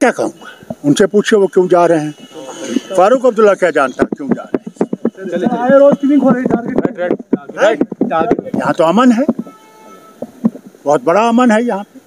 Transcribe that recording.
क्या कहूँगा उनसे पूछिए वो क्यों जा रहे हैं। फारूक अब्दुल्ला क्या जानता क्यों जा रहे हैं? यहाँ तो अमन है। बहुत बड़ा अमन है यहाँ पे।